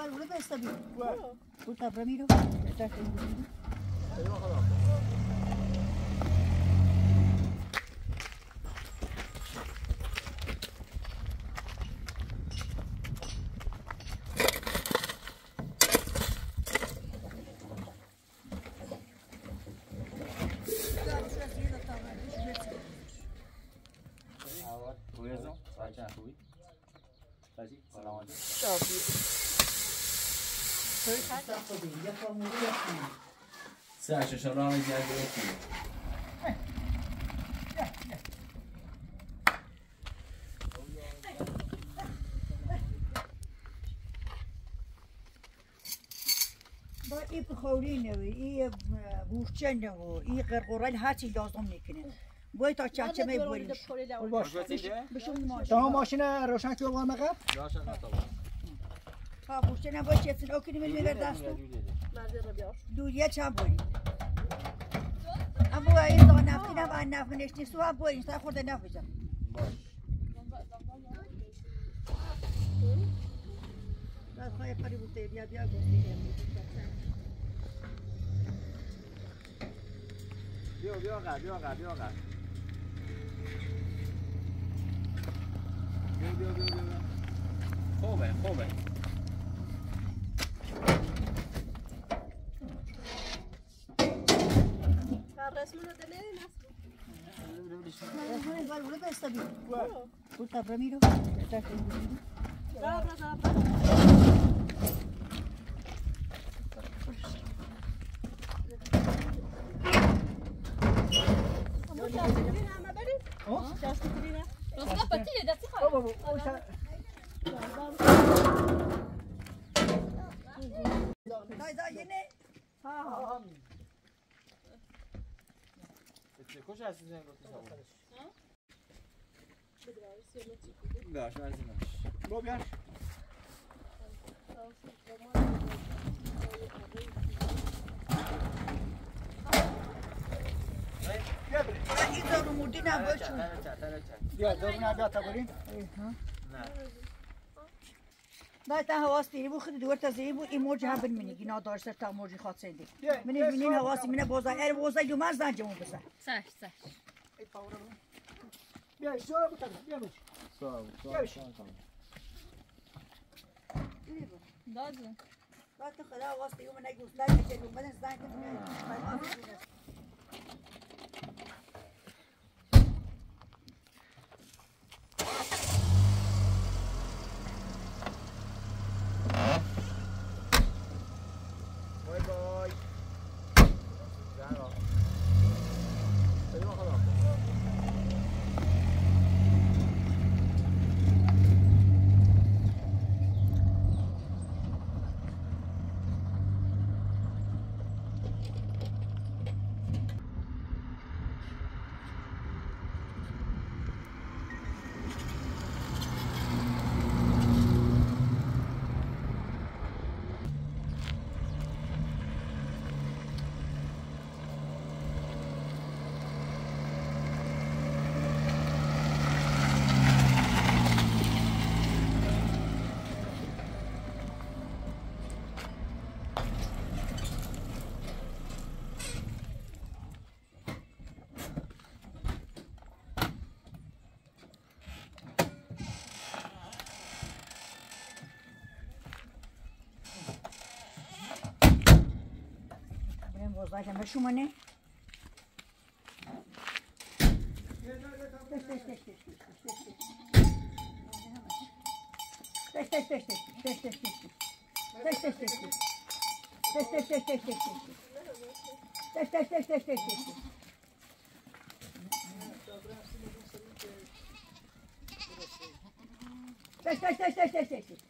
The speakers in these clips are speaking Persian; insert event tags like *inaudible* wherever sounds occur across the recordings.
var burada besle bir. Burada Ramiro. سه شش راه زیاد گرفتیم با این بخورینه و این بورچنه و این قرقورال هرچی لازم می‌کنه باید تا چچه می بوریش باش بشون ماش تمام ماشین روشن که بگم مقب راشن نتابا ها بورچنه باید چیزن اوکنی می میبر دستو دوریه چند بوری اما این داغ نفتی نم ان نفت منشتی سو هم بوری سر خورده نفت بزن. بعد خواهی پری بوده بیا بیا بیا بیا بیا بیا بیا بیا بیا. خوبه خوبه. Rozga patile da tsiha. Dai, dai, yine. Ha ha. خوش هستی زنگ گفتی باش مرسی باش با بیار. این دارو مردی نباید چون. بیا دارو نه بیا تا بریم. نه. تا حواس دیری بود خیلی دور تا زیری بود. این موج هم بین منی گینا داشته تا موجی خواد سیدی بیا منی منین حواسی منه بوزای ار بوزای دو مز زنجمون بسن Sash, sash. بیا اشتوار بودم بیا بریم بیا بشین. Dadlı. بعد تو خدا حواس من نگوز لای میشه اومدن زنگ کنه Bagaja machu mané. Teste, teste, teste, teste, teste. Teste, teste, teste, teste, teste. Teste, teste, teste. Teste, teste, teste, teste. Teste, teste, teste, teste. Teste, teste, teste, teste.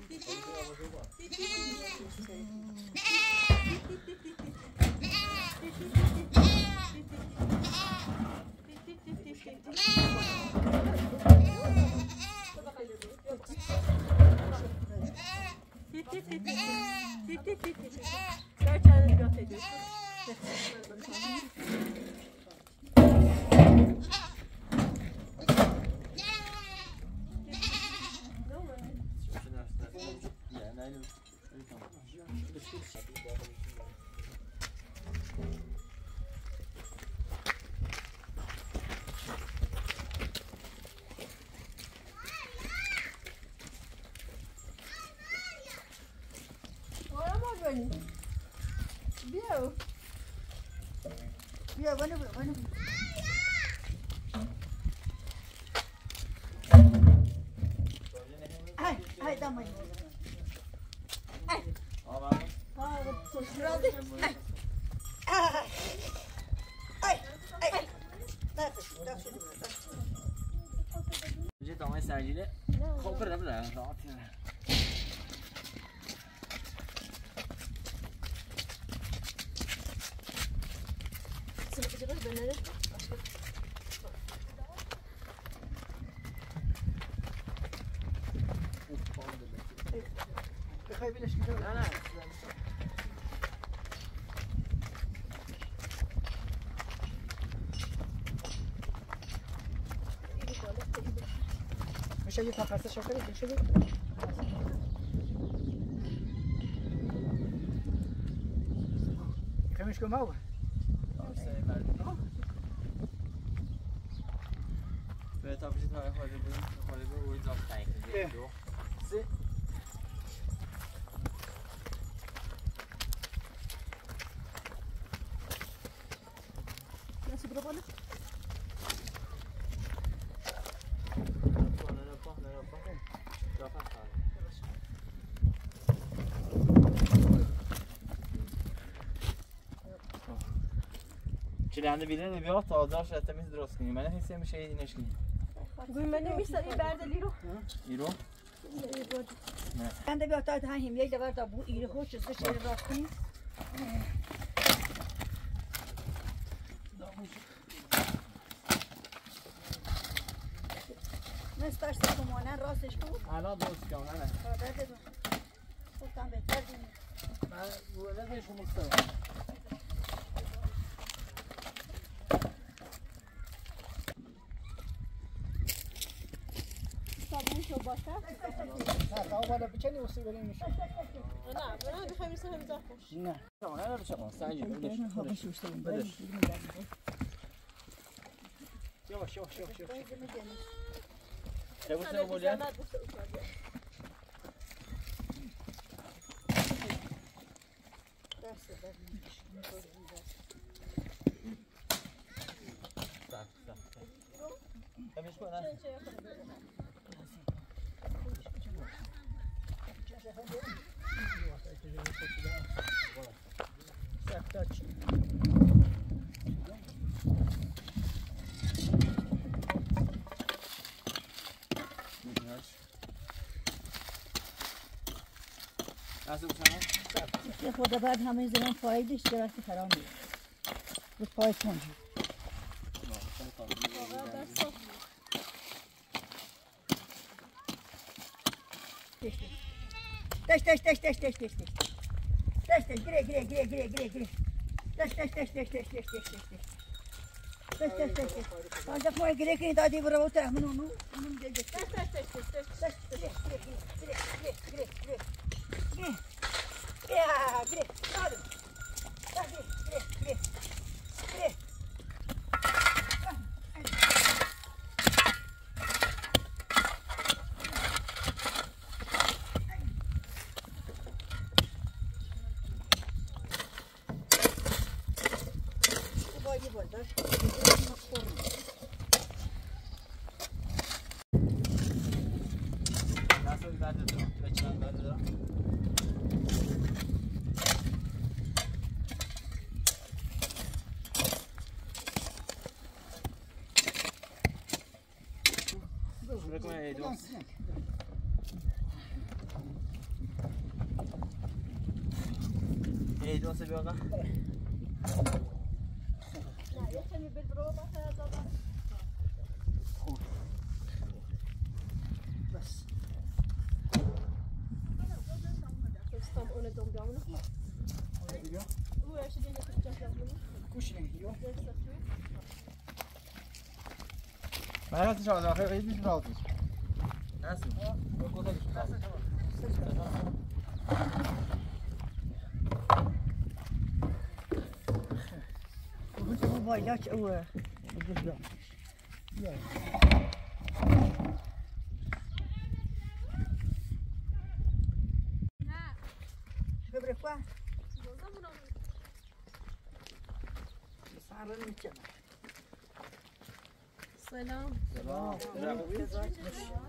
وأنا وأنا ولش می‌کنم نه میشه یه پاپاسه شکر میشه کمش کم او به تاپشت های خالی بود خالی بود و ایزاب تنگ Hidropónico. Çilendi birini bir hafta azar şeritimiz dros kini. Mene hiç sevmiş şey ineş kini. Gül mene mi sari berde liro? Liro? Ben de bir hafta daha hem yerde var da bu iri hoş üstü şerit. مستش سکمانه راستش بود الان درست کامنه خدا بدون گفتم بهتر بینیم من ولدش مستوى صابونشو باشه نه اولا بکنی و سی نه، میشه نه برای بخواهیم سه همزه نه، نه نه نه بشه قاسه عجیب بدش بدش بدش yavaş yavaş yavaş. yavaş. Yavaş ne oluyor? Tak, tak, tak. Kamış mı lan? یه خورده بعد همه زمان فایدش درست خراب میشه رو پای کنج Teş teş teş teş teş teş teş. Teş teş gire gire gire gire gire gire. Teş teş teş teş teş teş teş teş teş. Teş teş teş teş. Ancak bu gire gire dadi bravo tahmin onu. Onun gel gel. Teş teş teş teş teş. Teş gire gire gire gire gire gire gire. É, abre. Abre. Abre. الفيديو سابقا بس staan onder de omdammen. Hoe is het in de kuchting? Kuchting, joh. Maar dat is al, dat is niet zo. Bu bu baylaç o. Bu da. Sobre qua? Sarı mı çabuk? Selam. بس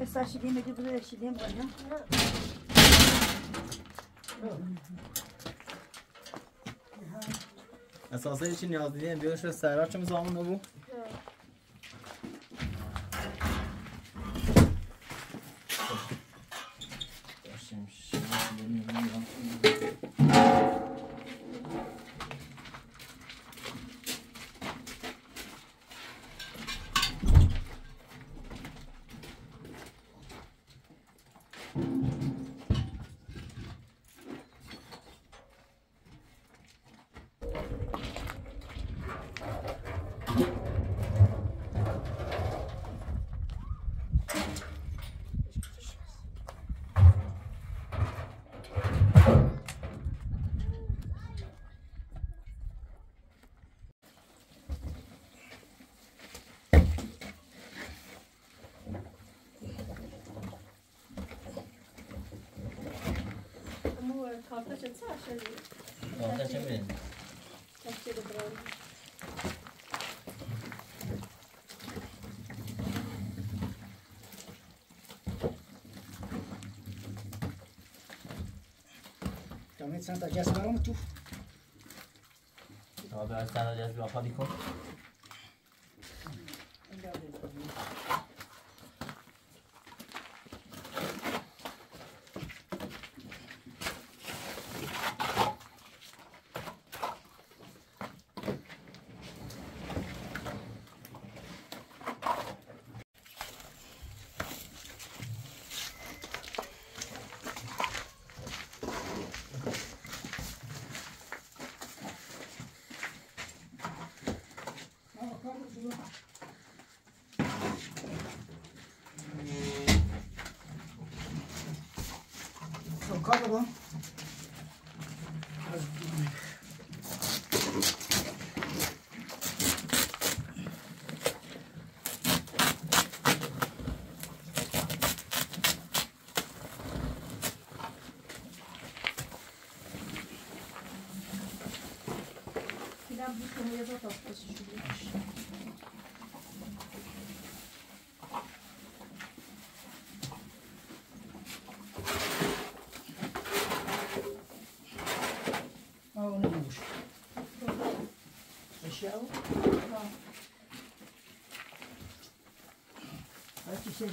Essa chilima de dura chilima, né? Esaslar için yazdı diye bir şey Serhat'cığımız alın da bu. Ama karta çatsa aşağı آده چه میدین؟ Taşları bırak. Tamam sen de gez var mı tu? آده از تنها جذبی آفادی کن тысячу больше. А он и муж. Сначала? Да. А ты все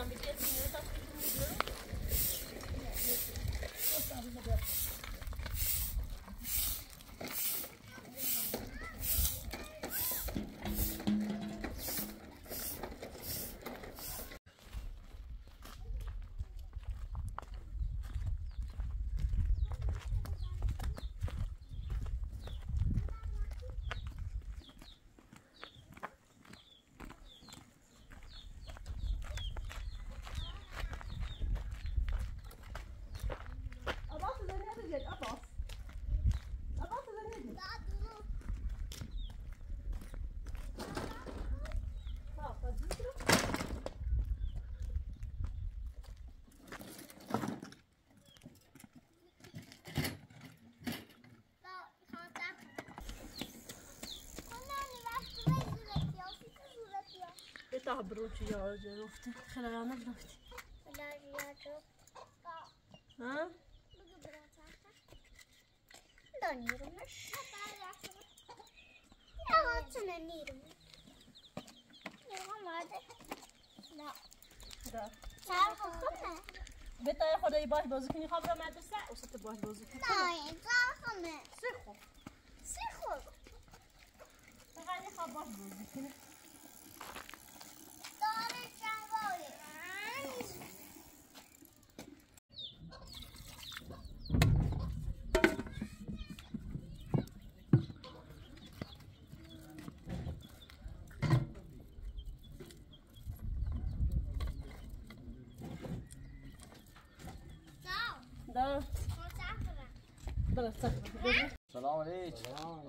dann mit der Zinsatz. Belki sevmişim. بتاع بروتي يا جروفتي خلانا بروتي ها Dönüyormuş. Ya hatırlanıyorum. Yalan vardı. La. Da. Sen kokma. بتاع خدای باش بازی کنی خواب را مدرسه اوسط باش بازی کنی Hayır, kalkma. سخو Sıkıl. فقط یه خواب باش بازی کنی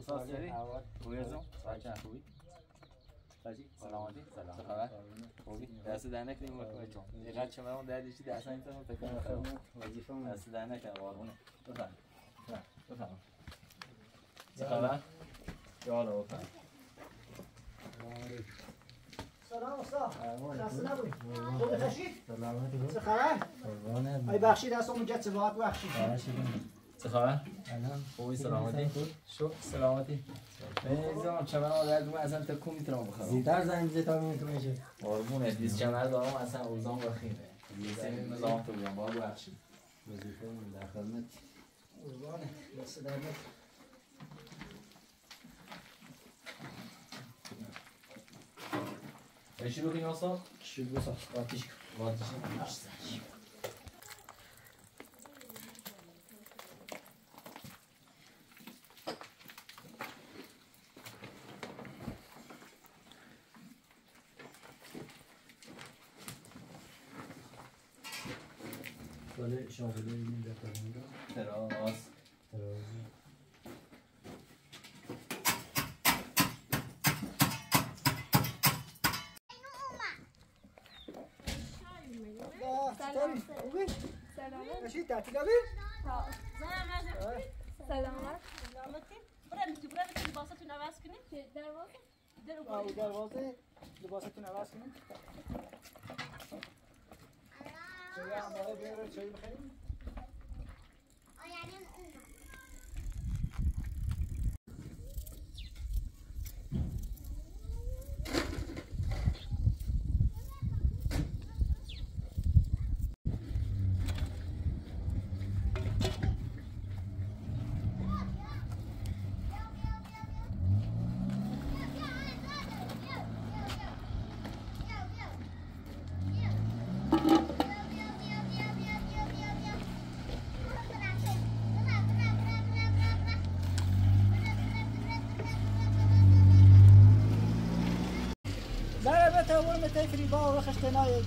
استاد سری ازم بچه خوبی بچه سلامتی سلام چه خبر خوبی دست در نکنیم مکمه چون اینقدر چه من دردی چی دست نمی‌تونم تکون بخورم دست در نکنم قاربونه بفهم بفهم چه خبر یا حالا بفهم سلام استاد خسته نباشید خوب بخشید چه خبر ای بخشید دست اون جت سباعت بخشید چه خبر؟ خوبی سلامتی شو. سلامتی. نمی‌دونم چه من درد من اصلا تکون می‌تونم بخورم زودتر زنگ بزنید تا می‌تونه میشه. قربونه. دیز کمر دارم اصلا اوزان بخیره دیز نظام تو بیام باید بخشید وظیفه من در خدمت. قربانه. دست در. بشی رو کنیم اصلا شد بسا آتیش کن. واتشی سال شاهده این در خدمت تراس ترازی چطوری؟ خوبی؟ سلامت بشید تعطیل آبی؟ سلامت سلامتی برای تو برای تو لباساتون عوض کنی که دروازه در آه، او Saya mau. اول ما تفري بقى وخشت ناي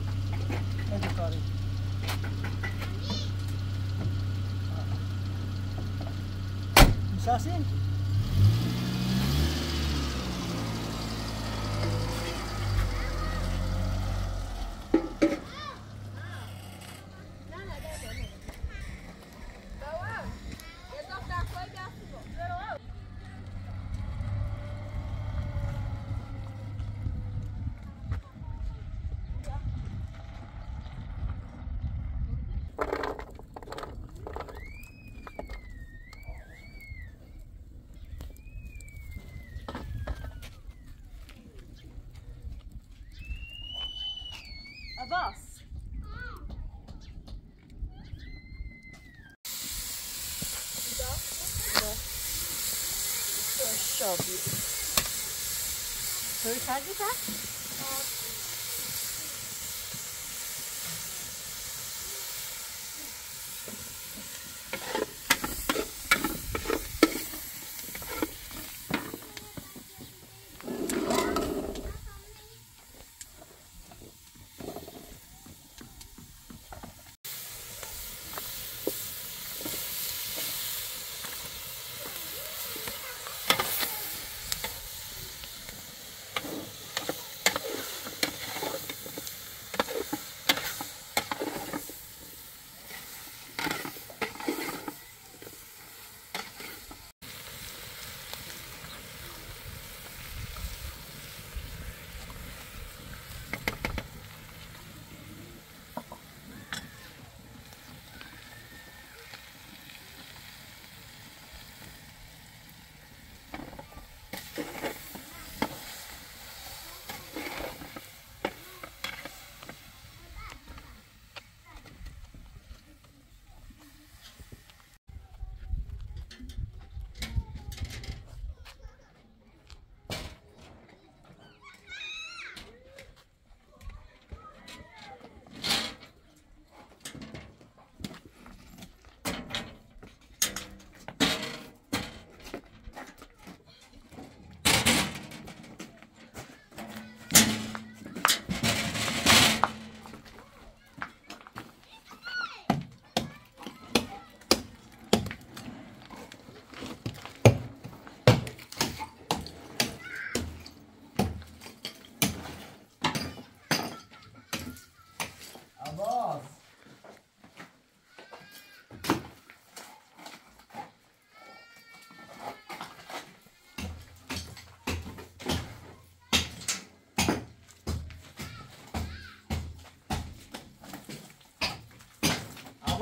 Sabe, tá?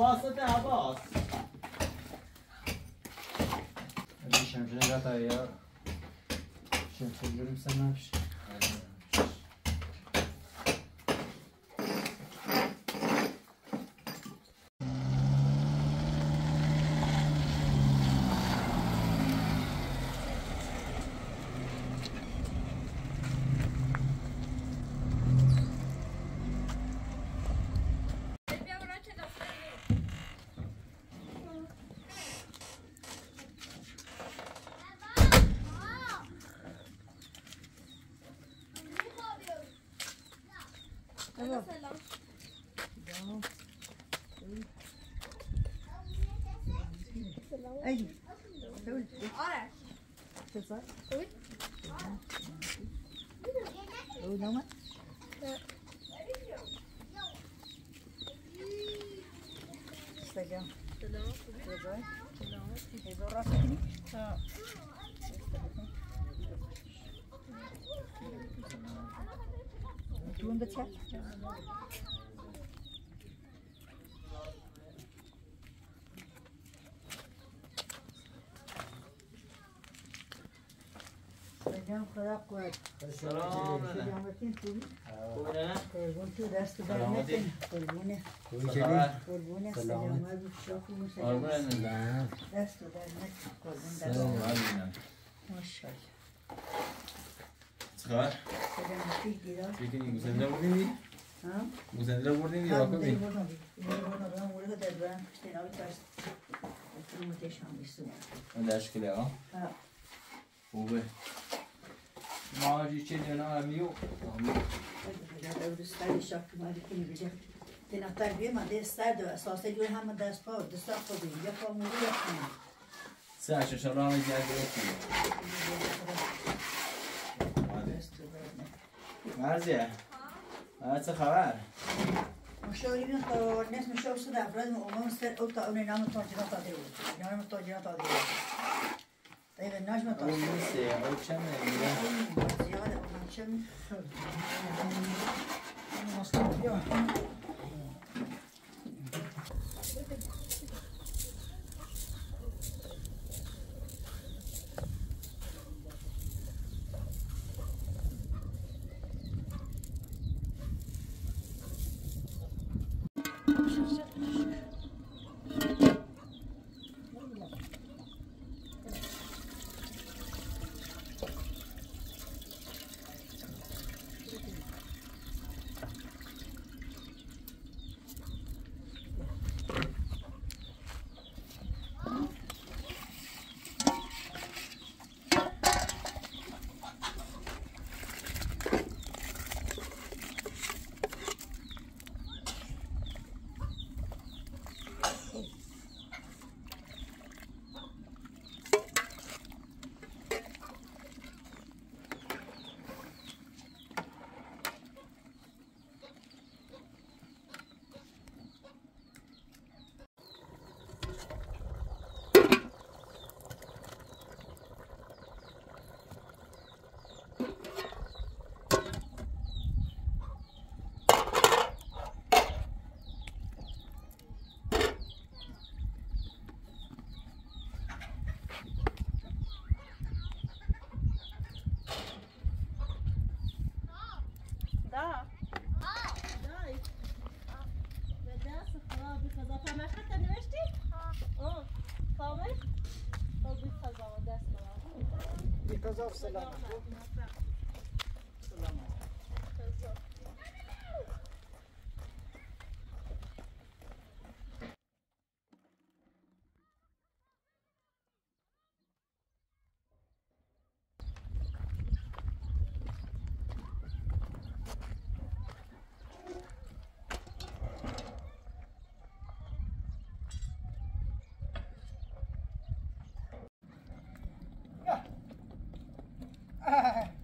عباس ده عباس Ali şemsine kat ya. Şemsine görüm چه توی توی نامه سلام سلام رضای هزار راست کنی جون بچه سلام خدا قوت سلام سلامتین خوبی خوبه نه؟ قربون تو دست در سلامتی. نکن قربونه؟ قربونه سلامت. سلامت شاکر و قربونت سلامت نه. دست در نکن قربون سلام. دست. ماشاءالله چه خبر؟ سلامتی گیرا چه کنی؟ گوسنده بردیم ها گوسنده رو بردیم یا؟ دیگه بردم بردم بردم ورده در برم آبی متشان خوبه. ما هجی چه دینا همیو در دستای شاکر ماری کنی بجا دینا تربیه من دستای دو اساسه جور همه دست پا و دستا خودی یا پا موری یا خانه سه اشو شلا همه جنگ رو دست تو برنه مرزیه. ها چه خبر؟ مشاوری بین قرار نیست مشاور صد افراد عموم سر او تا اون نام تاجرات داده بود. نام تاجرات داده بود. طيب النجمة اون تاجرات نیسته اون چمه میگه زيادة ومن شم كازا والسلامة Ah. *laughs*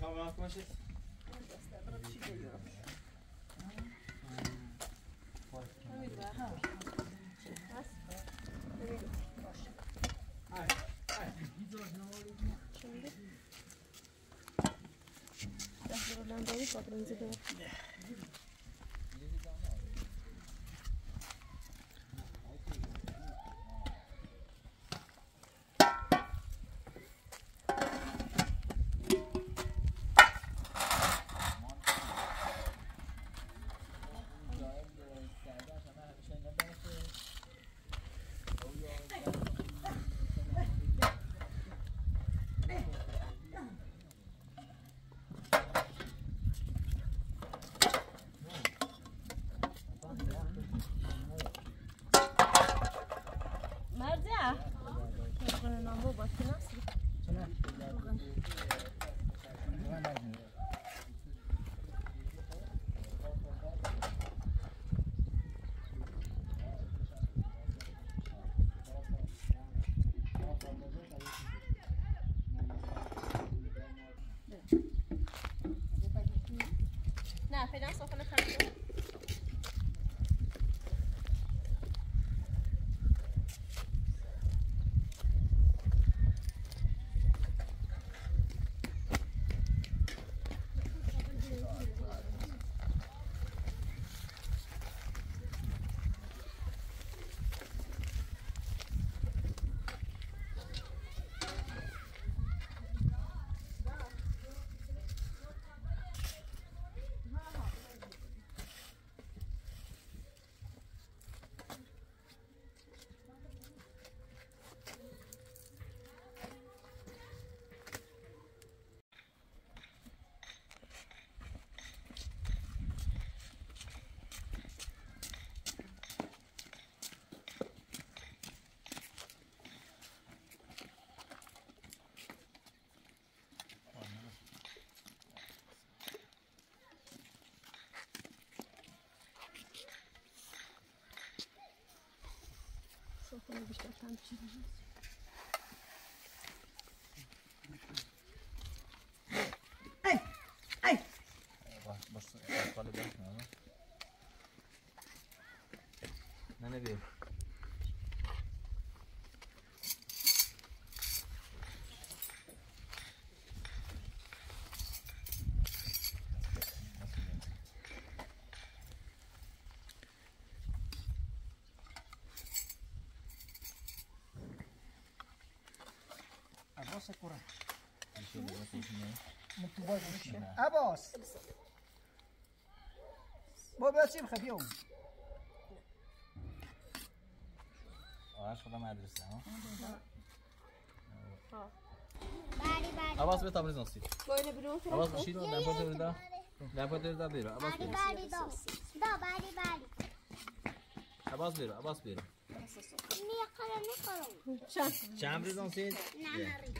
Ciao Yeah. پیدم صافن خمیده Sofrayı bir şeyden pişireceğiz. Ay! Ay! Bak, bak, bak, bak, bak, bak, bak, bak, bak, نه نه نه بیر عباس. قرآن مكتوبات عباس بابا سيب خفيهم آرش خدا مدرسه ها؟ بری عباس به تمرین نسی باید برون عباس بشید و دم پاتر دا. دم پاتر دا بیرو عباس بیرو دا دا بری بری عباس بیرو عباس بیرو می‌خوام می‌خوام چند چند ریزان سید نه نری